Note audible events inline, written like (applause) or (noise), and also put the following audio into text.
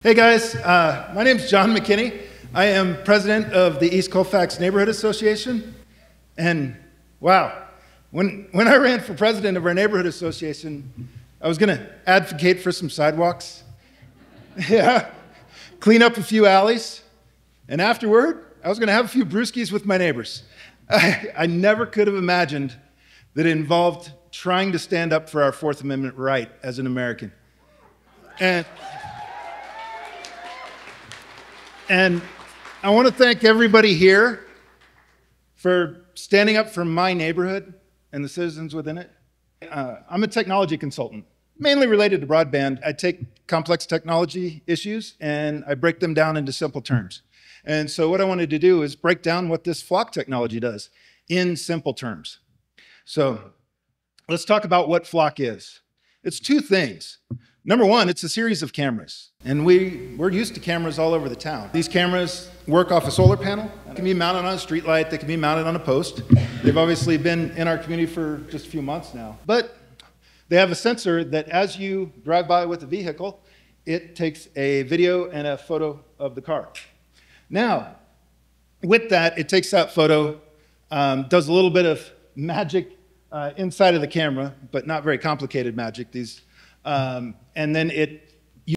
Hey guys, uh, my name is John McKinney. I am president of the East Colfax Neighborhood Association. And wow, when, when I ran for president of our neighborhood association, I was going to advocate for some sidewalks. (laughs) yeah, clean up a few alleys. And afterward, I was going to have a few brewskis with my neighbors. (laughs) I, I never could have imagined that it involved trying to stand up for our Fourth Amendment right as an American. And and I want to thank everybody here for standing up for my neighborhood and the citizens within it. Uh, I'm a technology consultant, mainly related to broadband. I take complex technology issues and I break them down into simple terms. And so what I wanted to do is break down what this flock technology does in simple terms. So let's talk about what flock is. It's two things. Number one, it's a series of cameras. And we, we're used to cameras all over the town. These cameras work off a solar panel. They can be mounted on a street light. They can be mounted on a post. They've obviously been in our community for just a few months now. But they have a sensor that as you drive by with a vehicle, it takes a video and a photo of the car. Now, with that, it takes that photo, um, does a little bit of magic uh, inside of the camera, but not very complicated magic. These um, and then it